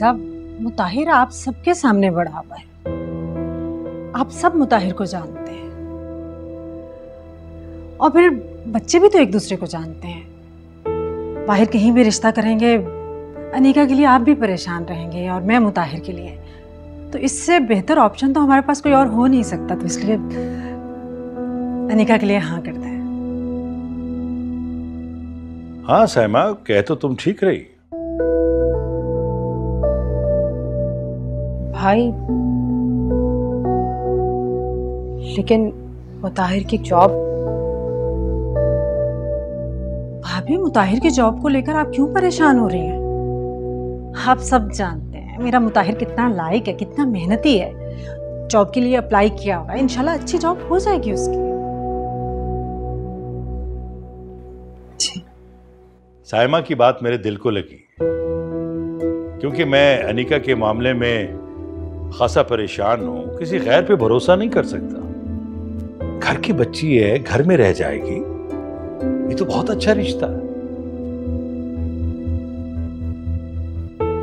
साहब, मुताहिर आप सबके सामने बड़ा हुआ है। आप सब मुताहिर को जानते हैं। और फिर बच्चे भी तो एक दूसरे को जानते हैं। बाहर कहीं भी रिश्ता करेंगे, अनिका के लिए आप भी परेशान रहेंगे और मैं मुताहिर के लिए। तो इससे बेहतर ऑप्शन तो हमारे पास कोई और हो नहीं सकता तो इसलिए अनिका के लिए हाँ करते हैं। हाँ सैमा कह तो तुम ठीक रही। भाई। लेकिन मुताहिर की जॉब भाभी, मुताहिर की जॉब को लेकर आप क्यों परेशान हो रही हैं? आप सब जानते हैं, मेरा मुताहिर कितना लायक है, कितना मेहनती है। जॉब के लिए अप्लाई किया होगा, इंशाल्लाह अच्छी जॉब हो जाएगी उसकी। सायमा की बात मेरे दिल को लगी। क्योंकि मैं अनिका के मामले में खासा परेशान हूँ किसी गैर पे भरोसा नहीं कर सकता। घर की बच्ची है घर में रह जाएगी। ये तो बहुत अच्छा रिश्ता है।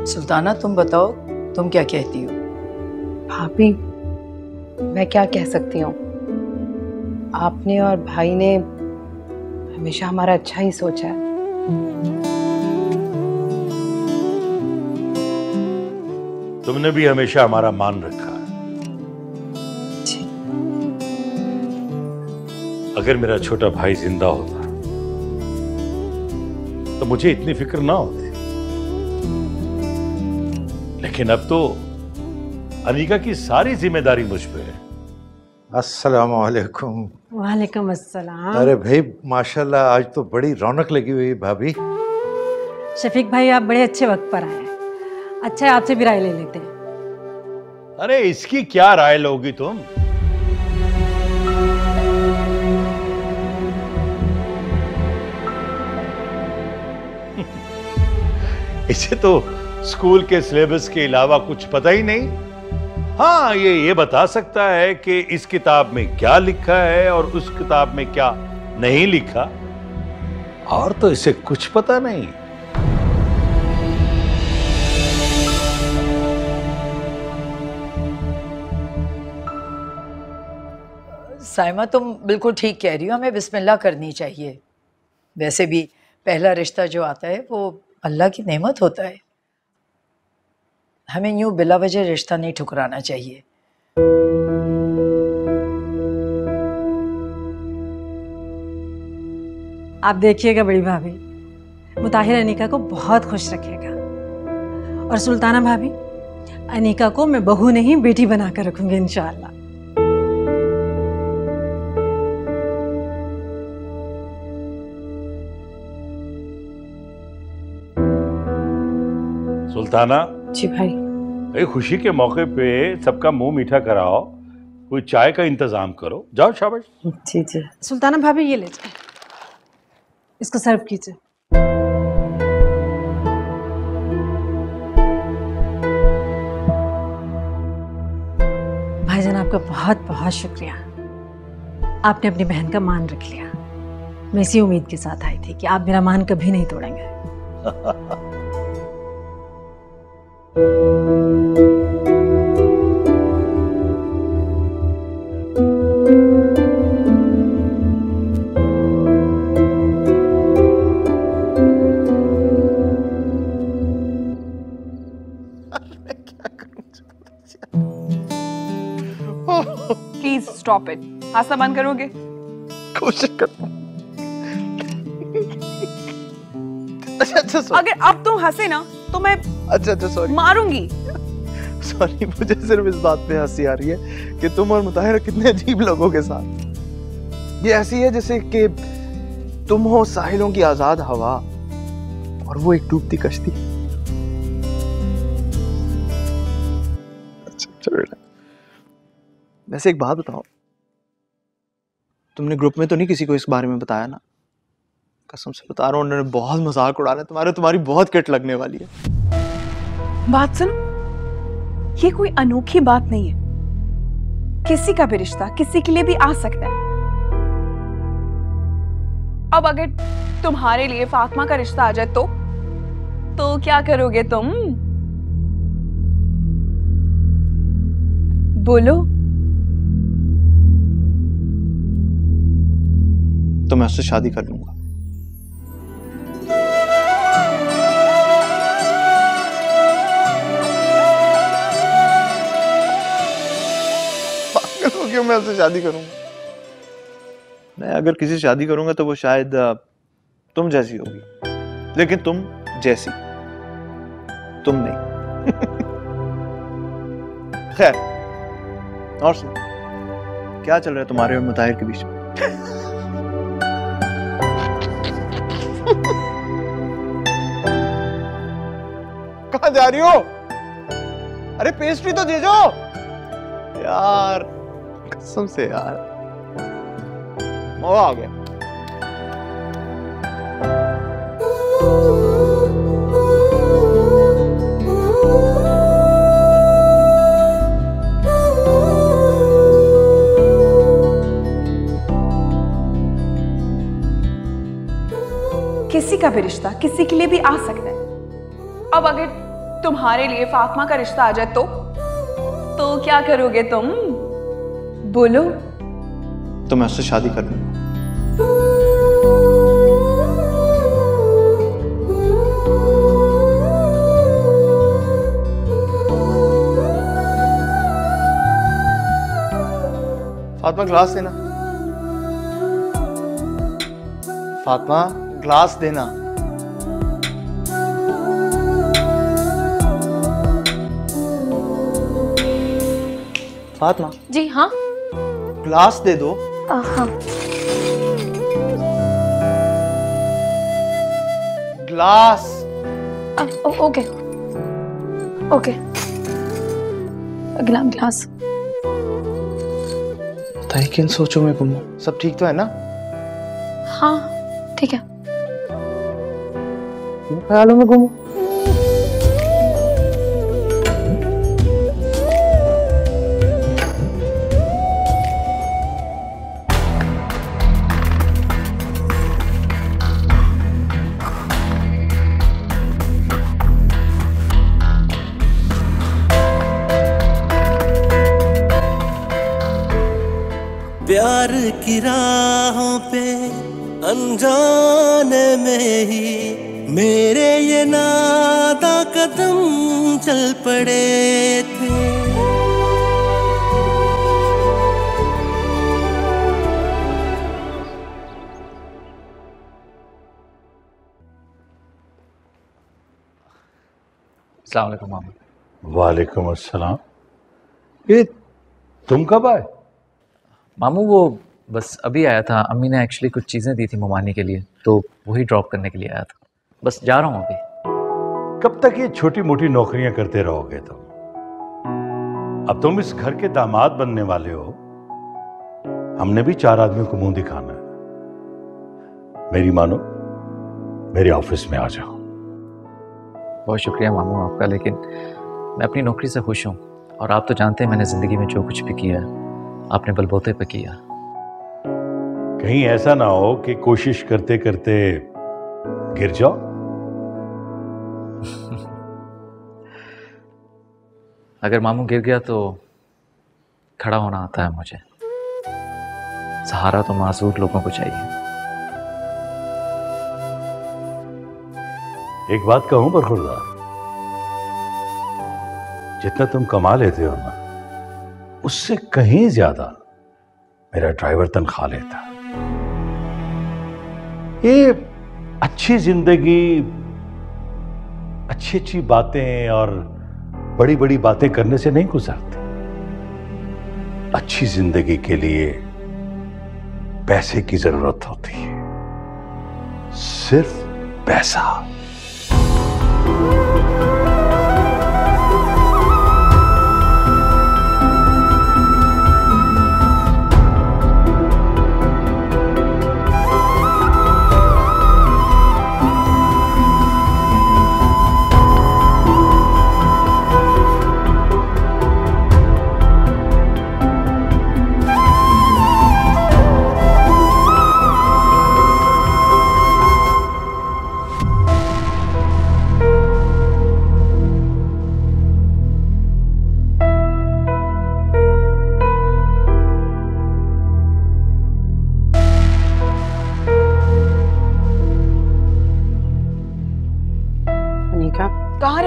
सुल्ताना तुम बताओ तुम क्या कहती हो? भाभी मैं क्या कह सकती हूँ? आपने और भाई ने हमेशा हमारा अच्छा ही सोचा है। तुमने भी हमेशा हमारा मान रखा है। अगर मेरा छोटा भाई ज़िंदा होता तो मुझे इतनी फ़िक्र ना होती। लेकिन अब तो अनिका की सारी ज़िम्मेदारी मुझ पे है। अस्सलाम वालेकुम वालेकुम अस्सलाम। अरे भाई माशाल्लाह आज तो बड़ी रौनक लगी हुई भाभी। शफीक भाई आप बड़े अच्छे वक्त पर आए अच्छा है, आपसे भी राय ले लेते हैं। अरे, इसकी क्या राय लोगी तुम? इसे तो स्कूल के सिलेबस के अलावा कुछ पता ही नहीं। हाँ ये ये बता सकता है कि इस किताब में क्या लिखा है और उस किताब में क्या नहीं लिखा। और तो इसे कुछ पता नहीं। साइमा, तुम बिल्कुल ठीक कह रही हो, हमें बिस्मिल्लाह करनी चाहिए। वैसे भी पहला रिश्ता जो आता है, वो अल्लाह की नेमत होता है। हमें यूँ बिला वजह रिश्ता नहीं ठुकराना चाहिए। आप देखिएगा बड़ी भाभी, मुताहिर अनिका को बहुत खुश रखेगा। और सुल्ताना भाभी, अनिका को मैं बहू नहीं, बेटी बनाकर रखूँगी, इंशाल्लाह। सुल्ताना। जी भाई। ए, खुशी के मौके पे सबका मुँह मीठा कराओ। कोई चाय का इंतज़ाम करो। जाओ शाबाश। जी जी। सुल्ताना भाभी ये ले जाए। इसको सर्व कीजिए। भाईजान आपका बहुत बहुत शुक्रिया। आपने अपनी बहन का मान रख लिया। मैं इसी उम्मीद के साथ आई थी कि आप मेरा मान कभी नहीं तोड़ेंगे। स्टॉप इट हंसना बंद करोगे? कोशिश करता अच्छा अच्छा सॉरी अगर अब तुम हंसे ना तो मैं अच्छा अच्छा सॉरी मारूँगी। सॉरी मुझे सिर्फ़ इस बात पे हँसी आ रही है कि तुम और मुताहिर कितने अजीब लोगों के साथ। ये ऐसी है जैसे कि तुम हो साहिलों की आज़ाद हवा और वो एक डूबती कश्ती। अच्छा वैसे एक बात बताओ। तुमने ग्रुप में तो नहीं किसी को इस बारे में बताया ना? कसम से बता रहा हूँ, उन्होंने बहुत मज़ाक उड़ा रहे तुम्हारे तुम्हारी बहुत किट लगने वाली है। बात सुन। ये कोई अनोखी बात नहीं है। किसी का भी रिश्ता किसी के लिए भी आ सकता है। अब अगर तुम्हारे लिए फातिमा का रिश्ता आ जाए तो? तो क्या करोगे तुम? बोलो। तो मैं उससे शादी कर लूँगा। गया, मैं उससे शादी करूँगा। मैं अगर किसी से शादी करूँगा तो वो शायद तुम जैसी होगी। लेकिन तुम जैसी। तुम नहीं। खैर, और सुन। क्या चल रहा है तुम्हारे और मुताहिर के बीच में? कहा जा रही हो? अरे पेस्ट्री तो दे दो। यार, कसम से यार। वो आ गया। किसी का भी रिश्ता किसी के लिए भी आ सकता है। अब अगर तुम्हारे लिए फातिमा का रिश्ता आ जाए तो? तो क्या करोगे तुम? बोलो। तो मैं उससे शादी कर लूँगा फातिमा, ग्लास देना। फातिमा, ग्लास देना। फातिमा। जी हाँ। ग्लास दे दो। आ, हाँ। ग्लास। आ, ओ, ओके। ओके। अगला ग्लास। बताइए किन सोचों में गुम सब ठीक तो है ना? हाँ ठीक है। ख्यालों में गुम अनजाने में ही मेरे ये नादा कदम चल पड़े थे। अलैक्म मामू। वालेकुम अस्सलाम। ये तुम कब आए? मामू वो बस अभी आया था। अम्मी ने एक्चुअली कुछ चीज़ें दी थी ममानी के लिए तो वही ड्रॉप करने के लिए आया था। बस जा रहा हूँ अभी। कब तक ये छोटी मोटी नौकरियाँ करते रहोगे तुम? अब तुम इस घर के दामाद बनने वाले हो। हमने भी चार आदमियों को मुँह दिखाना है। मेरी मानो मेरे ऑफ़िस में आ जाओ। बहुत शुक्रिया मामू आपका लेकिन मैं अपनी नौकरी से खुश हूँ। और आप तो जानते हैं मैंने ज़िंदगी में जो कुछ भी किया है आपने बलबोते पे किया। कहीं ऐसा ना हो कि कोशिश करते करते गिर जाओ। अगर मामू गिर गया तो खड़ा होना आता है मुझे। सहारा तो मासूर लोगों को चाहिए। एक बात कहूँ बरखुरदार जितना तुम कमा लेते हो ना उससे कहीं ज़्यादा मेरा ड्राइवर तनख्वाह लेता ये अच्छी ज़िंदगी अच्छी अच्छी बातें और बड़ी बड़ी बातें करने से नहीं गुजरती। अच्छी ज़िंदगी के लिए पैसे की ज़रूरत होती है। सिर्फ़ पैसा।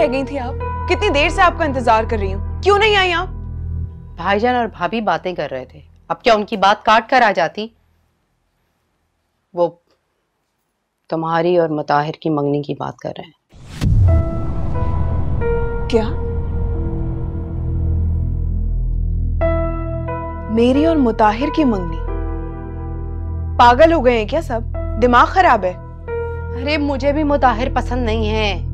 रह गई थी आप? कितनी देर से आपका इंतज़ार कर रही हूँ? क्यों नहीं आई आप? भाईजान और भाभी बातें कर रहे थे। अब क्या उनकी बात काट कर आ जाती? वो तुम्हारी और मुताहिर की मंगनी की बात कर रहे हैं। क्या? मेरी और मुताहिर की मंगनी? पागल हो गए हैं क्या सब? दिमाग खराब है। अरे मुझे भी मुताहिर पसंद नहीं है।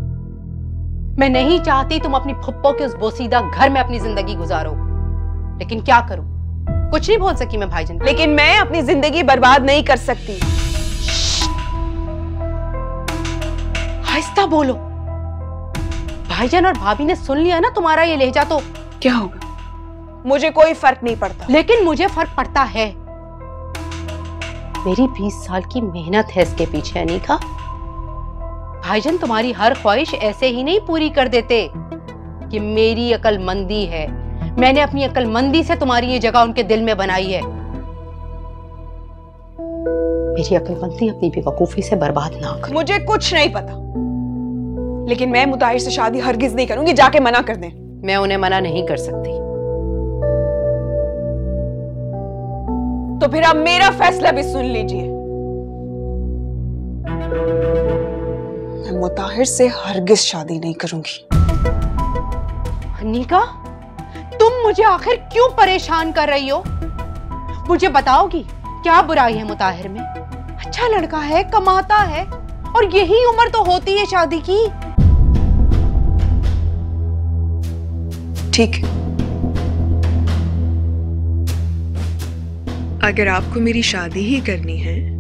मैं नहीं चाहती तुम अपनी फुप्पो के उस बोसीदा घर में अपनी ज़िंदगी गुजारो। लेकिन क्या करूँ? कुछ नहीं बोल सकी मैं भाईजान। लेकिन मैं अपनी ज़िंदगी बर्बाद नहीं कर सकती। आहिस्ता बोलो। भाईजन और भाभी ने सुन लिया ना तुम्हारा ये लहजा तो। क्या होगा? मुझे कोई फ़र्क नहीं पड़ता। लेकिन मुझे फ़र्क पड़ता है। मेरी 20 साल की मेहनत है इसके पीछे अनीका भाईजान तुम्हारी हर ख्वाहिश ऐसे ही नहीं पूरी कर देते कि मेरी अकलमंदी है। मैंने अपनी अकलमंदी से तुम्हारी ये जगह उनके दिल में बनाई है। मेरी अकलमंदी अपनी बेवकूफ़ी से बर्बाद ना कर। मुझे कुछ नहीं पता। लेकिन मैं मुताहिर से शादी हरगिज नहीं करूँगी जाके मना कर दें। मैं उन्हें मना नहीं कर सकती। तो फिर आप मेरा फैसला भी सुन लीजिए। मैं मुताहिर से हरगिज शादी नहीं करूँगी। अनिका तुम मुझे आखिर क्यों परेशान कर रही हो? मुझे बताओगी क्या बुराई है मुताहिर में? अच्छा लड़का है कमाता है और यही उम्र तो होती है शादी की। ठीक। है अगर आपको मेरी शादी ही करनी है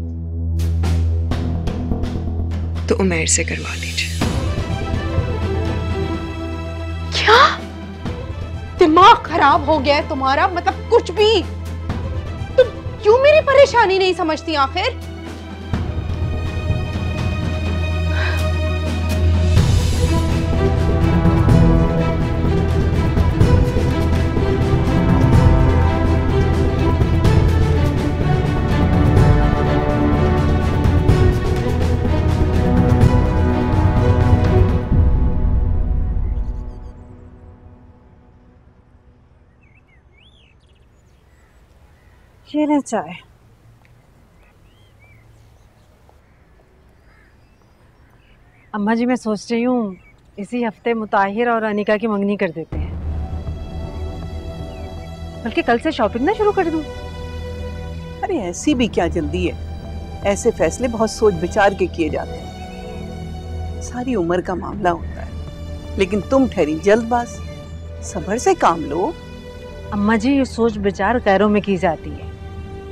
तो उमेर से करवा लीजिए। क्या? दिमाग खराब हो गया है तुम्हारा मतलब कुछ भी। तुम क्यों मेरी परेशानी नहीं समझती आखिर? ये ले चाय अम्मा जी मैं सोच रही हूँ इसी हफ़्ते मुताहिर और अनिका की मंगनी कर देते हैं। बल्कि कल से शॉपिंग ना शुरू कर दूँ। अरे ऐसी भी क्या जल्दी है? ऐसे फैसले बहुत सोच विचार के किए जाते हैं। सारी उम्र का मामला होता है। लेकिन तुम ठहरी जल्दबाज। सबर से काम लो। अम्मा जी ये सोच विचार गैरों में की जाती है।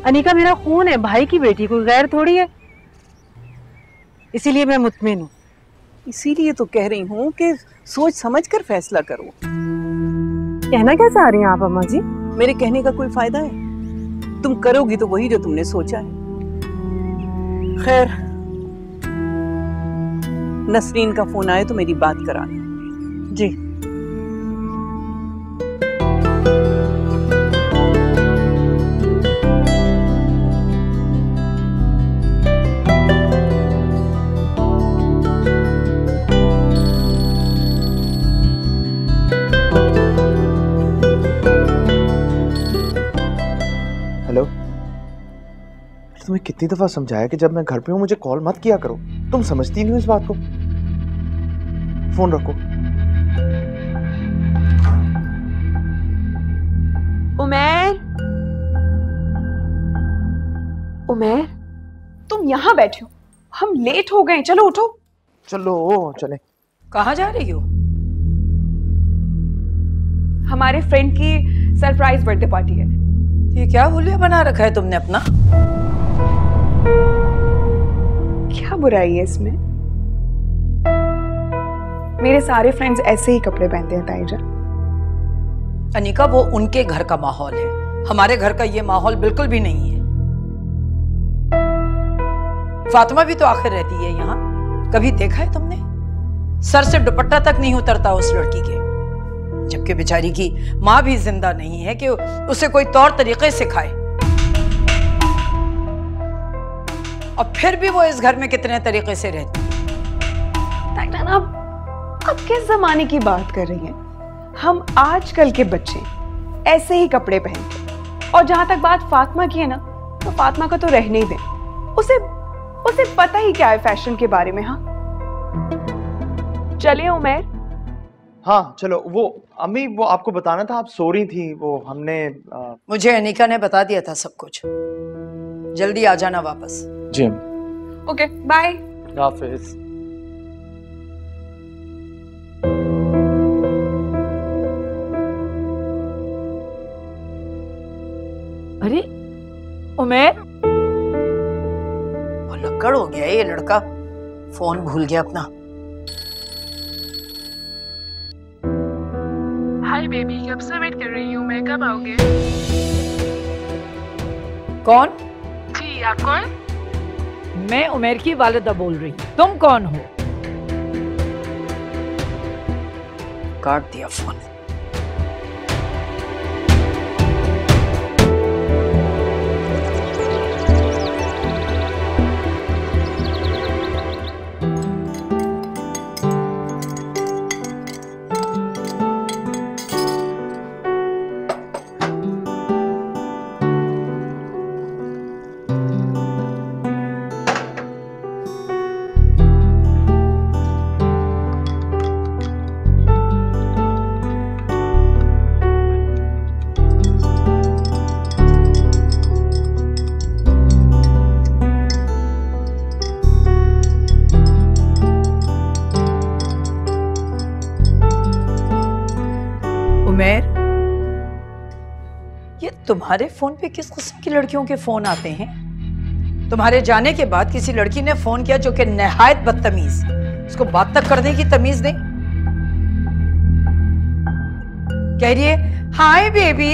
अनिका मेरा खून है भाई की बेटी कोई गैर थोड़ी है। इसीलिए मैं मुतमिन हूँ। इसीलिए तो कह रही हूँ कि सोच समझ कर फैसला करो। कहना क्या चाह रही हैं आप अम्मा जी? मेरे कहने का कोई फ़ायदा है? तुम करोगी तो वही जो तुमने सोचा है। खैर नसरीन का फ़ोन आए तो मेरी बात कराना। जी। तुम्हें कितनी दफ़ा समझाया कि जब मैं घर पे हूँ मुझे कॉल मत किया करो। तुम समझती नहीं हो इस बात को। फ़ोन रखो। उमेर? उमेर? तुम यहाँ बैठे हो। हम लेट हो गए। चलो उठो। चलो चले। कहा जा रही हो? हमारे फ्रेंड की सरप्राइज़ बर्थडे पार्टी है। ये क्या हुलिया बना रखा है तुमने अपना? क्या बुराई है इसमें? मेरे सारे फ्रेंड्स ऐसे ही कपड़े पहनते हैं ताईजा अनिका, वो उनके घर का माहौल है। हमारे घर का ये माहौल बिल्कुल भी नहीं है। फातिमा भी तो आखिर रहती है यहाँ। कभी देखा है तुमने? सर से दुपट्टा तक नहीं उतरता उस लड़की के। जबकि बेचारी की माँ भी ज़िंदा नहीं है कि उसे कोई तौर तरीके सिखाए। और फिर भी वो इस घर में कितने तरीके से रहती है? अब अब किस जमाने की बात कर रही हैं? हम आजकल के बच्चे ऐसे ही कपड़े पहनते और जहाँ तक बात फातिमा की है ना तो फातिमा का तो रहने ही दें। उसे उसे पता ही क्या है फ़ैशन के बारे में हाँ? चलिए उमेर? हाँ चलो वो अम्मी वो आपको बताना था आप सो रही थी वो हमने आ, मुझे अनिका ने बता दिया था सब कुछ। जल्दी आ जाना वापस। जी ओके बाय हाफिज अरे उमेर? वो लक्कड़ हो गया ये लड़का। फ़ोन भूल गया अपना। हाय बेबी कब से वेट कर रही हूँ मैं? कब आओगे? कौन? जी आप कौन? मैं उमेर की वालदा बोल रही हूँ। तुम कौन हो? काट दिया फ़ोन। तुम्हारे फ़ोन पे किस किस्म की लड़कियों के फ़ोन आते हैं? तुम्हारे जाने के बाद किसी लड़की ने फ़ोन किया जो कि नहायत बदतमीज उसको बात तक करने की तमीज नहीं। कह रही है हाय बेबी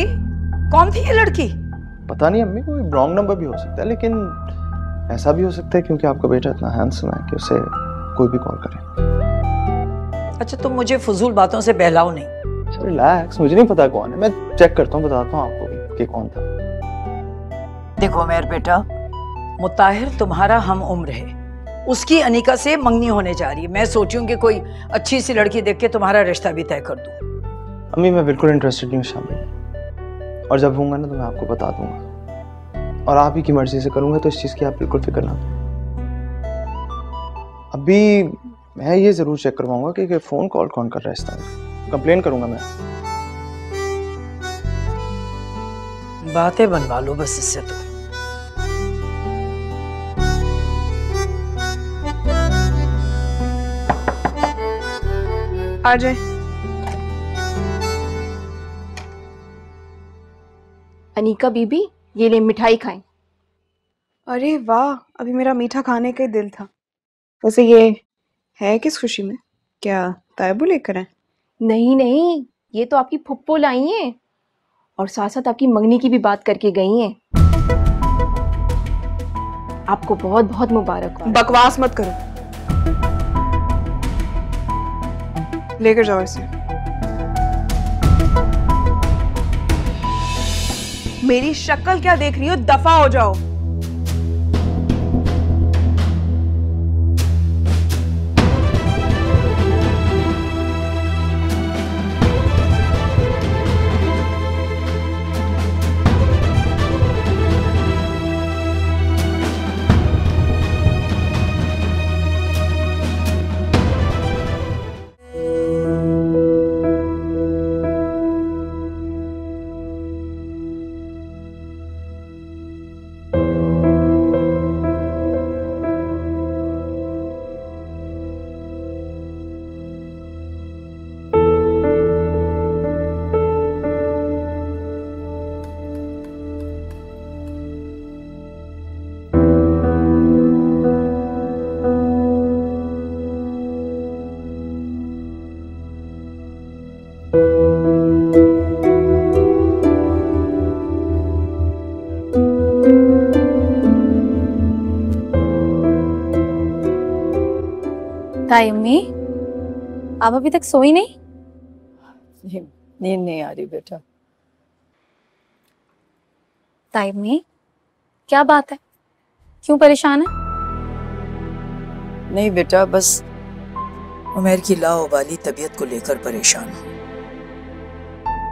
कौन थी ये लड़की? पता नहीं अम्मी कोई रॉन्ग नंबर भी हो सकता है लेकिन ऐसा भी हो सकता है क्योंकि आपका बेटा इतना हैंडसम है कि उसे कोई भी कॉल करे। अच्छा तुम मुझे फजूल बातों से बहलाओ नहीं। रिलैक्स मुझे नहीं पता कौन है मैं चेक करता हूँ बताता हूँ आपको। कि कौन था? देखो मेर बेटा मुताहिर तुम्हारा हम उम्र है। उसकी अनिका से मंगनी होने जा रही है। मैं सोची हूँ कि कोई अच्छी सी लड़की देख के तुम्हारा रिश्ता भी तय कर दूँ। अम्मी मैं बिल्कुल इंटरेस्टेड नहीं हूँ शामिल और जब होऊँगा ना तो मैं आपको बता दूँगा। और आप ही की मर्ज़ी से करूँगा तो इस चीज़ की आप बिल्कुल फ़िक्र ना करें। अभी मैं ये ज़रूर चेक करवाऊँगा कि, कि फ़ोन कॉल कौन कर रहा है इस तरह कंप्लेन करूँगा मैं। बातें बनवा लो बस इससे तो। आ जाए। अनीका बीबी ये ले मिठाई खाएँ। अरे वाह अभी मेरा मीठा खाने का ही दिल था। वैसे ये है किस खुशी में? क्या तायबू लेकर आए? नहीं नहीं ये तो आपकी फुप्पो लाई हैं। और साथ साथ आपकी मंगनी की भी बात करके गई हैं। आपको बहुत बहुत मुबारक हो बकवास मत करो। लेकर जाओ इसे। मेरी शक्ल क्या देख रही हो? दफ़ा हो जाओ। ताई अम्मी आप अभी तक सोई नहीं? नींद नहीं आ रही बेटा। ताई अम्मी क्या बात है? क्यों परेशान है? नहीं बेटा बस उमेर की लाओबाली तबीयत को लेकर परेशान हूँ।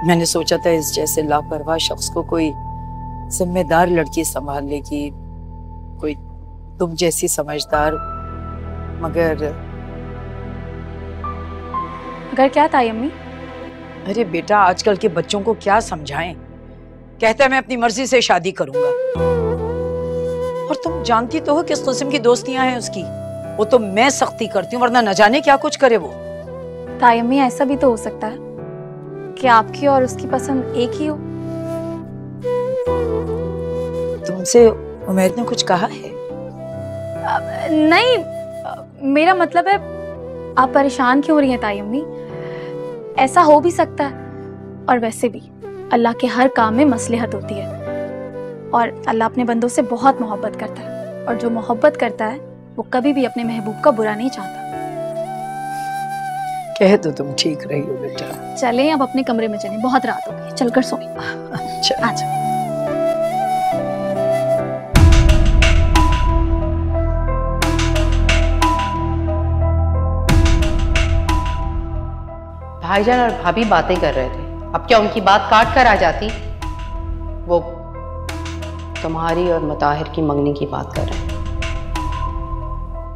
मैंने सोचा था इस जैसे लापरवाह शख्स को कोई जिम्मेदार लड़की संभाल लेगी कोई तुम जैसी समझदार मगर अगर क्या था अम्मी? अरे बेटा आजकल के बच्चों को क्या समझाएँ? कहता है मैं अपनी मर्ज़ी से शादी करूँगा। और तुम जानती तो हो किस किस्म की दोस्तियाँ हैं उसकी। वो तो मैं सख्ती करती हूँ वरना न जाने क्या कुछ करे वो। ताई अम्मी ऐसा भी तो हो सकता है कि आपकी और उसकी पसंद एक ही हो। तुमसे उमेर ने कुछ कहा है? नहीं मेरा मतलब है आप परेशान क्यों हो रही हैं ताई अम्मी? ऐसा हो भी सकता है। और वैसे भी अल्लाह के हर काम में मसलहत होती है। और अल्लाह अपने बंदों से बहुत मोहब्बत करता है। और जो मोहब्बत करता है वो कभी भी अपने महबूब का बुरा नहीं चाहता। कह तो तुम ठीक रही हो बेटा। चलें अब अपने कमरे में चलें। बहुत रात हो गई। चलकर सोएँ। अच्छा आजा भाईजान और भाभी बातें कर रहे थे। अब क्या उनकी बात काट कर आ जाती? वो तुम्हारी और मताहिर की मंगनी की बात कर रहे हैं।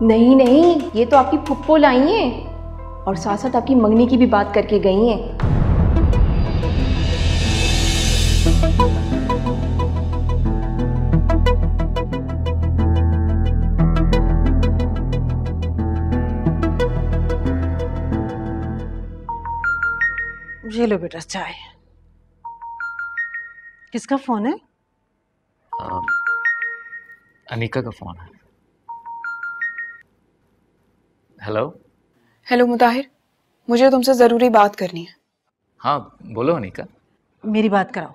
नहीं नहीं, ये तो आपकी फुप्पो लाई हैं और साथ साथ आपकी मंगनी की भी बात करके गई हैं। ये लो बेटा चाय। किसका फ़ोन है? आ, अनिका का फ़ोन है। Hello hello Mutahir. मुझे तुमसे ज़रूरी बात करनी है। हाँ बोलो अनिका। मेरी बात कराओ।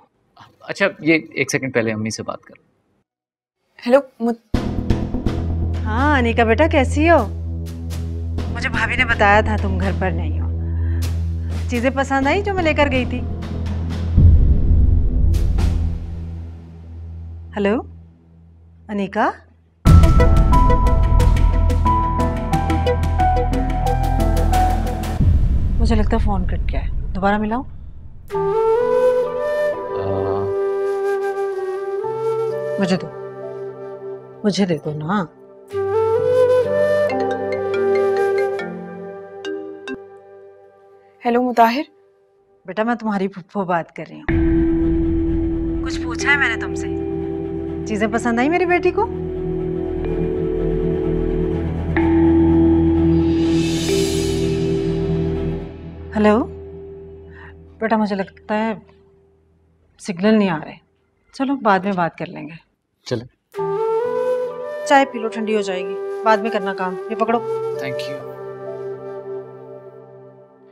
अच्छा ये एक सेकंड पहले अम्मी से बात करो। हेलो मुत... हाँ अनिका बेटा कैसी हो? मुझे भाभी ने बताया था तुम घर पर नहीं हो। चीज़ें पसंद आई जो मैं लेकर गई थी? हेलो अनिका? मुझे लगता है फ़ोन कट गया है। दोबारा मिलाऊं? मुझे दो। मुझे दे दो ना। हेलो मुताहिर बेटा मैं तुम्हारी फुफ्फो बात कर रही हूँ। कुछ पूछा है मैंने तुमसे? चीज़ें पसंद आई मेरी बेटी को? हेलो बेटा मुझे लगता है सिग्नल नहीं आ रहे। चलो बाद में बात कर लेंगे। चलो। चाय पी लो ठंडी हो जाएगी। बाद में करना काम। ये पकड़ो। थैंक यू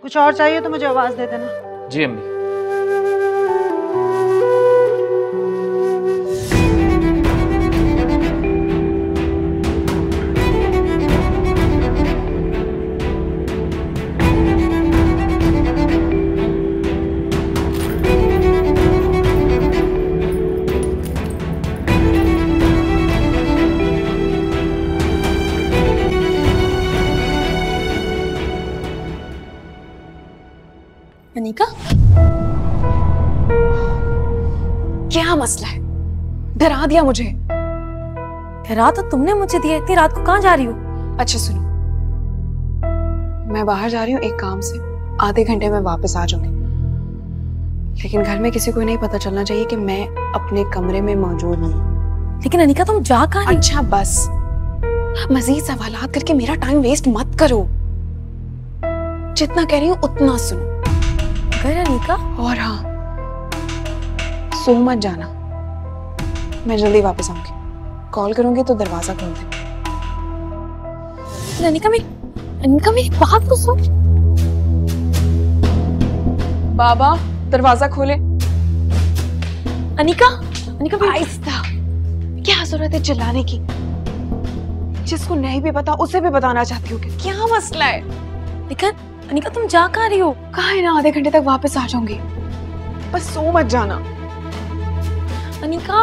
कुछ और चाहिए तो मुझे आवाज़ दे देना। जी अम्मी। डरा दिया मुझे। डरा तो तुमने मुझे दिया इतनी रात को कहाँ जा रही हो? अच्छा सुनो। मैं बाहर जा रही हूँ एक काम से। आधे घंटे में वापस आ जाऊँगी। लेकिन घर में किसी को नहीं पता चलना चाहिए कि मैं अपने कमरे में मौजूद हूँ। लेकिन अनिका तुम जा कहाँ अच्छा बस। मजीद सवालात करके मेरा टाइम वेस्ट मत करो। जितना कह रही हूँ उतना सुनो। अगर अनिका और हाँ सो मत जाना। मैं जल्दी वापस आऊँगी। कॉल करूँगी तो दरवाज़ा खोल दे। अनिका मेरी अनिका मेरी बात तो सुन। बाबा दरवाज़ा खोले। अनिका अनिका आहिस्ता। क्या ज़रूरत है चिल्लाने की? जिसको नहीं भी पता उसे भी बताना चाहती हूँ क्या मसला है? लेकिन अनिका तुम जा कहाँ रही हो? कहा है ना आधे घंटे तक वापस आ जाऊँगी। बस सो मत जाना। अनिका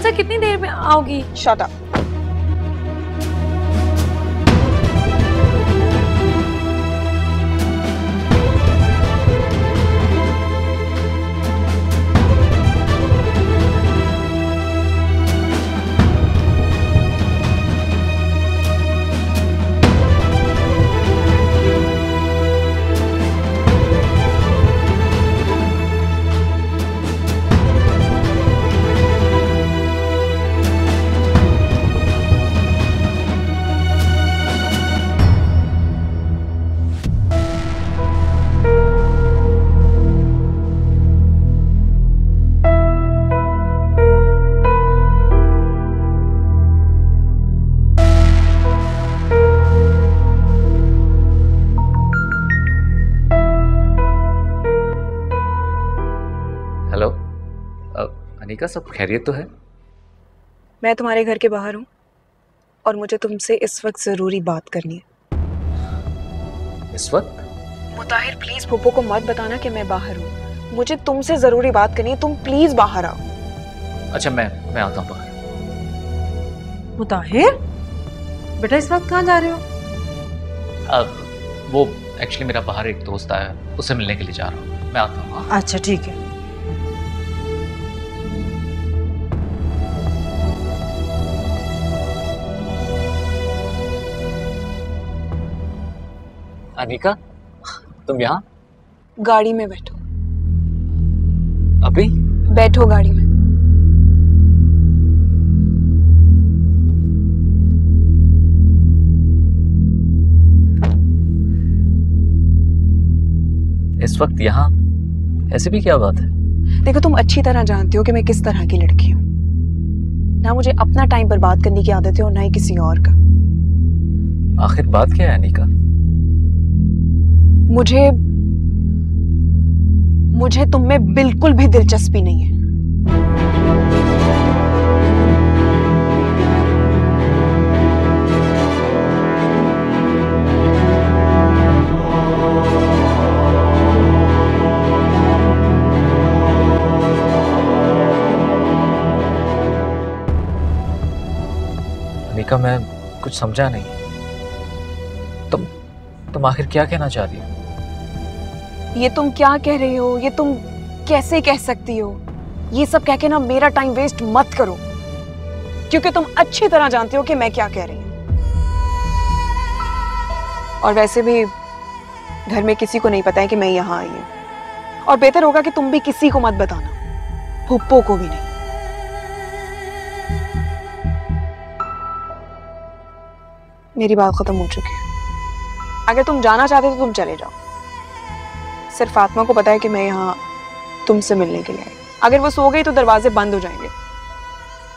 अच्छा कितनी देर में आओगी? शट अप अनिका सब खैरियत तो है। मैं तुम्हारे घर के बाहर हूँ और मुझे तुमसे इस वक्त ज़रूरी बात करनी है। इस वक्त? मुताहिर प्लीज़ पुप्पो को मत बताना कि मैं बाहर हूँ। मुझे तुमसे ज़रूरी बात करनी है। तुम प्लीज़ बाहर आओ। अच्छा मैं मैं आता हूँ बाहर। मुताहिर बेटा इस वक्त कहाँ जा रहे हो? अब वो एक्चुअली मेरा बाहर एक दोस्त आया उससे मिलने के लिए जा रहा हूँ। मैं आता हाँ? अच्छा ठीक है। अनिका तुम यहाँ? गाड़ी में बैठो। अभी? बैठो गाड़ी में। इस वक्त यहाँ? ऐसे भी क्या बात है? देखो तुम अच्छी तरह जानते हो कि मैं किस तरह की लड़की हूँ। ना मुझे अपना टाइम बर्बाद करने की आदत है और ना ही किसी और का। आखिर बात क्या है अनिका? मुझे मुझे तुम में बिल्कुल भी दिलचस्पी नहीं है। मैं कुछ समझा नहीं। तुम तुम आखिर क्या कहना चाह रही हो? ये तुम क्या कह रही हो? ये तुम कैसे कह सकती हो? ये सब कह के ना मेरा टाइम वेस्ट मत करो। क्योंकि तुम अच्छी तरह जानते हो कि मैं क्या कह रही हूँ। और वैसे भी घर में किसी को नहीं पता है कि मैं यहाँ आई हूँ। और बेहतर होगा कि तुम भी किसी को मत बताना। फुप्पो को भी नहीं। मेरी बात खत्म हो चुकी है। अगर तुम जाना चाहते हो तो तुम चले जाओ। सिर्फ़ फातिमा को पता है कि मैं यहाँ तुमसे मिलने के लिए आई। अगर वो सो गई तो दरवाजे बंद हो जाएँगे।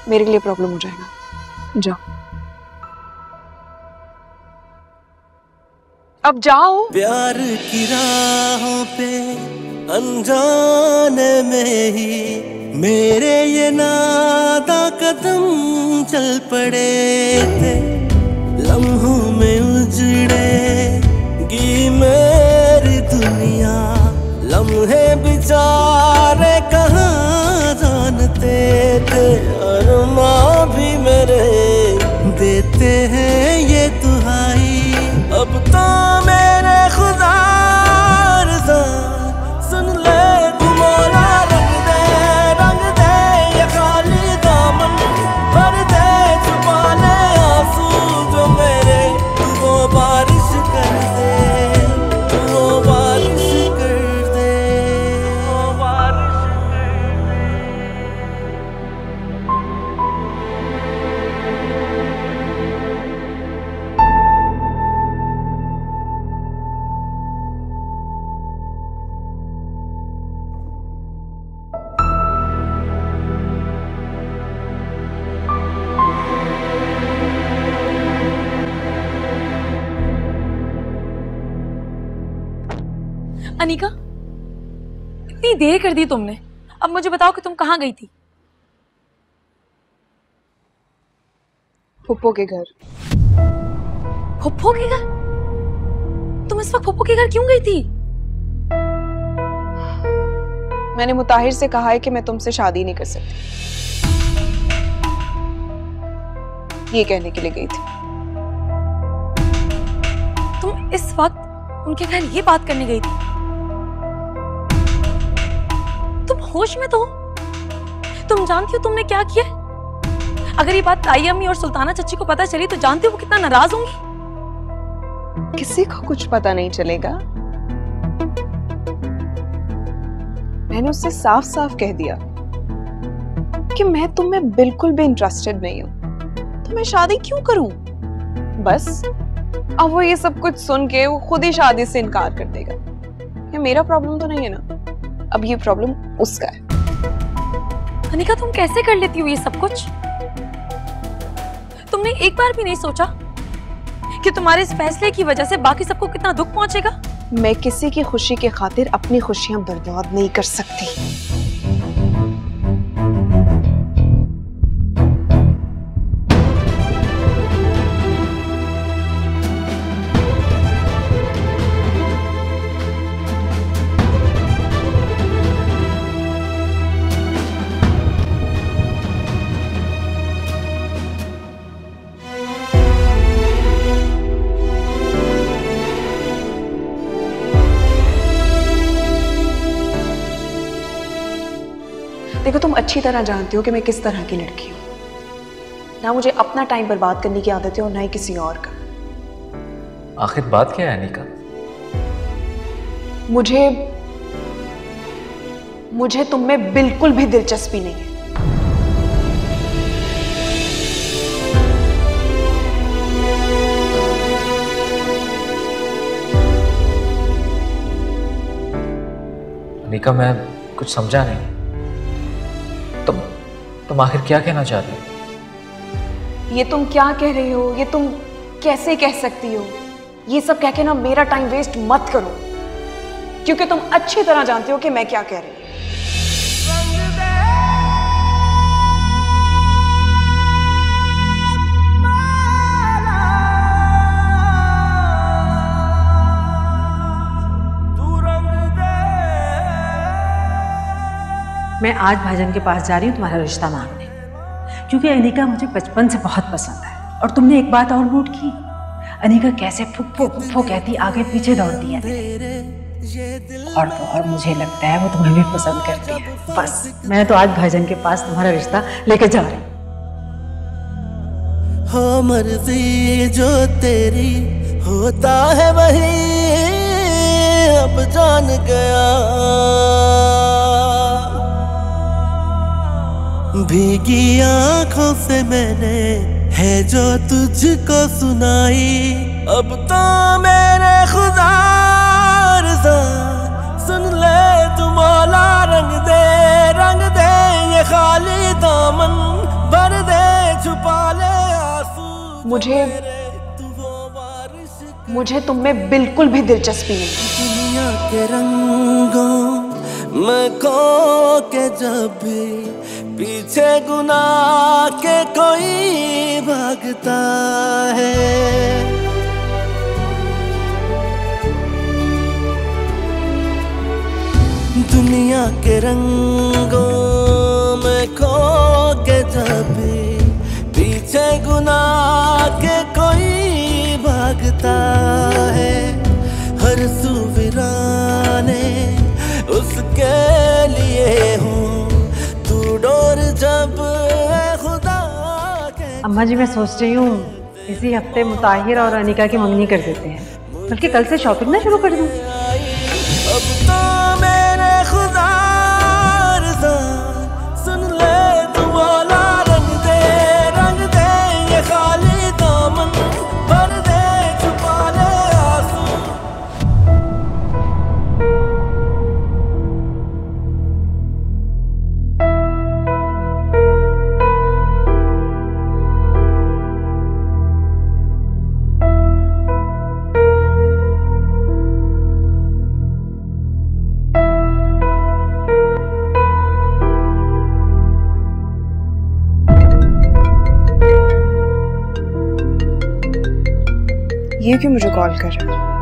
मेरे लिए प्रॉब्लम हो जाएगा। जाओ। अब जाओ। प्यार की राहों पे अनजाने में ही मेरे ये नादा कदम चल पड़े थे। लम्हों में उजड़े गी मेरी दुनिया। लम्हे बिचारे कहाँ जानते थे? और माँ भी मेरे देते हैं ये दुहाई। अब तो मेरे खुदा इतनी देर कर दी तुमने। अब मुझे बताओ कि तुम कहाँ गई थी? फुप्पो के घर। फुप्पो के घर? तुम इस वक्त फुप्पो के घर क्यों गई थी? मैंने मुताहिर से कहा है कि मैं तुमसे शादी नहीं कर सकती। ये कहने के लिए गई थी। तुम इस वक्त उनके घर ये बात करने गई थी? होश में तो? तुम जानती हो तुमने क्या किया? अगर ये बात ताई अम्मी और सुल्ताना चच्ची को पता चली तो जानती हो वो कितना नाराज़ होंगी? किसी को कुछ पता नहीं चलेगा। मैंने उससे साफ़ साफ़ कह दिया कि मैं तुम में बिल्कुल भी इंटरेस्टेड नहीं हूँ। तो मैं शादी क्यों करूँ? बस, अब वो ये सब कुछ सुन के वो खुद ही शादी से इनकार कर देगा। ये मेरा प्रॉब्लम तो नहीं है ना? अब ये प्रॉब्लम उसका है। अनिका तुम कैसे कर लेती हो ये सब कुछ? तुमने एक बार भी नहीं सोचा कि तुम्हारे इस फैसले की वजह से बाकी सबको कितना दुख पहुंचेगा? मैं किसी की खुशी के खातिर अपनी खुशियाँ बर्बाद नहीं कर सकती। देखो तुम अच्छी तरह जानते हो कि मैं किस तरह की लड़की हूँ। ना मुझे अपना टाइम बर्बाद करने की आदत है और ना ही किसी और का। आखिर बात क्या है अनिका? मुझे मुझे तुम में बिल्कुल भी दिलचस्पी नहीं है। अनिका मैं कुछ समझा नहीं। तुम तुम आखिर क्या कहना चाहती हो? ये तुम क्या कह रही हो? ये तुम कैसे कह सकती हो? ये सब कह के ना मेरा टाइम वेस्ट मत करो। क्योंकि तुम अच्छी तरह जानते हो कि मैं क्या कह रही हूँ। मैं आज भाईजान के पास जा रही हूँ तुम्हारा रिश्ता मांगने। क्योंकि अनिका मुझे बचपन से बहुत पसंद है और तुमने एक बात और नोट की। अनिका कैसे फुफ्फो फुफ्फो कहती, आगे पीछे दौड़ती है। और तो और मुझे लगता है वो तुम्हें भी पसंद करती है। बस मैं तो आज भाईजान के पास तुम्हारा रिश्ता लेके जा रही हो। मर्ज़ी जो तेरी होता है वही, अब जान गया। भीगी आँखों से मैंने है जो तुझको सुनाई। अब तो मेरे खुदा सुन ले तू मौला रंग दे रंग दे ये खाली दामन भर दे छुपा ले आँसू मुझे मुझे तुम में बिल्कुल भी दिलचस्पी नहीं। दुनिया के रंगों में खो के जब भी पीछे गुनाह के कोई भागता है। दुनिया के रंगों में खो के जब पीछे गुनाह के कोई भागता अम्मा जी, मैं सोच रही हूँ, इसी हफ़्ते मुताहिर और अनिका की मंगनी कर देते हैं। बल्कि कल से शॉपिंग ना शुरू कर दूँ। क्यों मुझे कॉल कर